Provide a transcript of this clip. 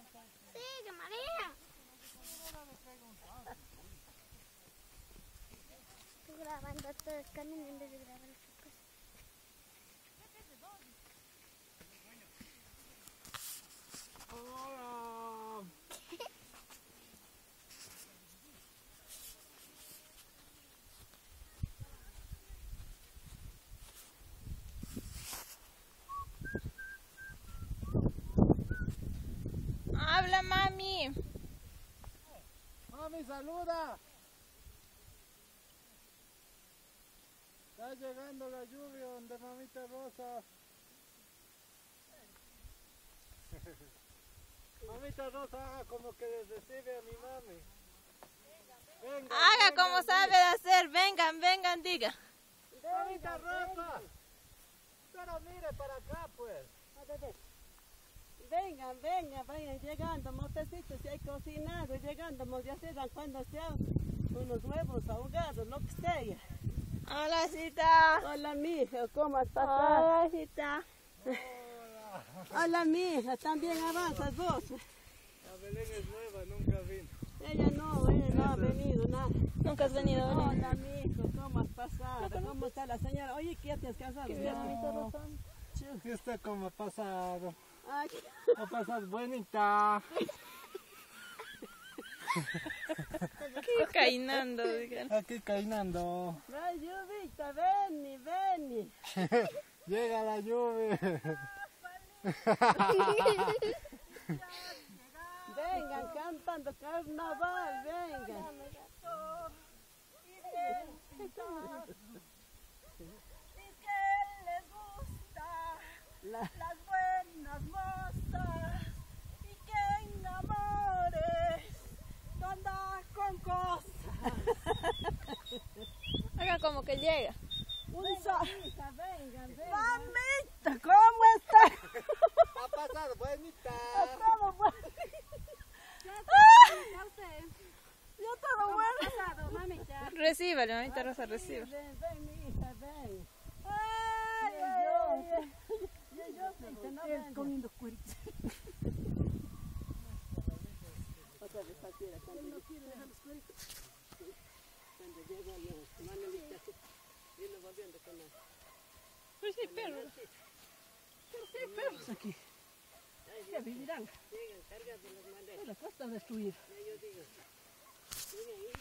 Sigue, María. Estoy grabando todo el camino en vez de grabar su Mami, saluda. Está llegando la lluvia donde mamita Rosa. mamita Rosa haga como que recibe a mi mami. Venga, Haga venga, como sabe de hacer. Vengan, vengan, diga. Mamita Rosa. Pero mire para acá pues. Vengan, vengan, vayan llegando, motecitos, si hay cocinado, llegando, ya se dan cuando sean unos huevos ahogados, lo que sea. Hola, cita. Hola, mija, ¿cómo has pasado? Hola, cita. Hola, mija, también avanzas vos. La Belén es nueva, nunca vino. Ella no, ella no ha venido, nada. Nunca has venido. ¿no? Hola, mijo, ¿cómo has pasado? ¿Cómo está la señora? Oye, ¿qué te has casado? No. ¿Qué está como ha pasado? Ay, Ha pasado bonita. Qué cainando, digan. Aquí caminando. ay, lluvita, vení, vení. Llega la lluvia. Vengan cantando carnaval, vengan. La- las buenas mozas y que enamores no anda con cosas. Haga como que llega. Un vengan. Mamita, ¿cómo estás? Ha pasado bonita. ¿Cómo fue? Yo todo bueno. Recíbale, mamita Rosa, recibe. Ven, ven, hija, ven. Ay, ay, yo, yo, vez cualquiera, cuando yo- Cuando llegó yo, Manuelita, vino volviendo con él. Pues sí, perro. Sí, perros aquí. Ya vivirán. Llegan cargas de las maletas, Pero cuesta destruir. ya yo digo. Miren ahí,